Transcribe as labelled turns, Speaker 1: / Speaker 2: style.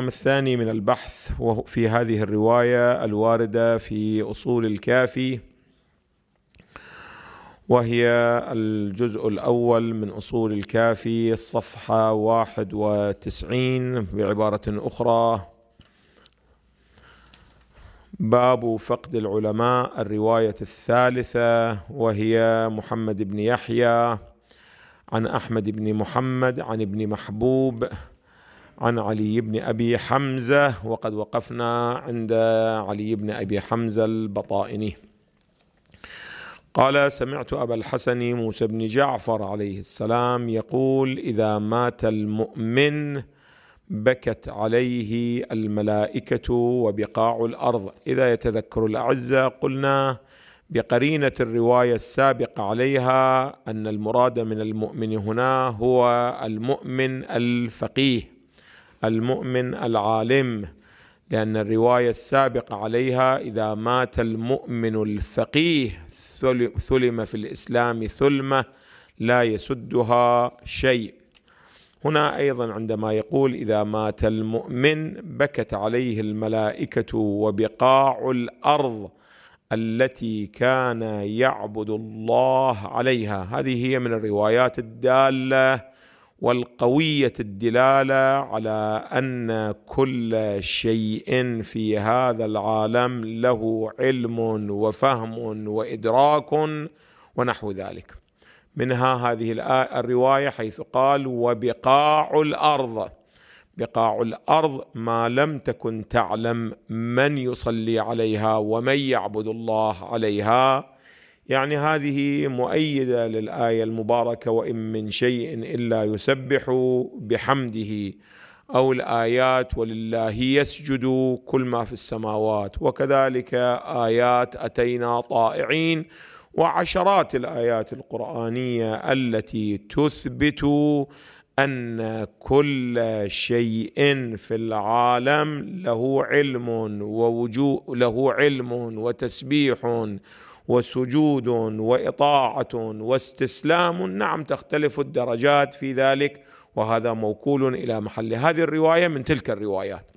Speaker 1: الثاني من البحث في هذه الرواية الواردة في أصول الكافي وهي الجزء الأول من أصول الكافي الصفحة واحد وتسعين بعبارة أخرى. باب فقد العلماء الرواية الثالثة وهي محمد بن يحيى عن أحمد بن محمد عن ابن محبوب عن علي بن أبي حمزة وقد وقفنا عند علي بن أبي حمزة البطائني. قال سمعت أبا الحسن موسى بن جعفر عليه السلام يقول إذا مات المؤمن بكت عليه الملائكة وبقاع الأرض. إذا يتذكر الاعزه قلنا بقرينة الرواية السابقة عليها أن المراد من المؤمن هنا هو المؤمن الفقيه. المؤمن العالم لأن الرواية السابقة عليها إذا مات المؤمن الفقيه ثلم في الإسلام ثلمة لا يسدها شيء. هنا أيضا عندما يقول إذا مات المؤمن بكت عليه الملائكة وبقاع الأرض التي كان يعبد الله عليها. هذه هي من الروايات الدالة والقوية الدلالة على أن كل شيء في هذا العالم له علم وفهم وإدراك ونحو ذلك. منها هذه الرواية حيث قال وبقاع الأرض. بقاع الأرض ما لم تكن تعلم من يصلي عليها ومن يعبد الله عليها. يعني هذه مؤيدة للآية المباركة وإن من شيء إلا يسبح بحمده أو الآيات ولله يسجد كل ما في السماوات. وكذلك آيات أتينا طائعين وعشرات الآيات القرآنية التي تثبت أن كل شيء في العالم له علم ووجوه له علم وتسبيح وسجود وإطاعة واستسلام. نعم تختلف الدرجات في ذلك وهذا موكول إلى محل. هذه الرواية من تلك الروايات.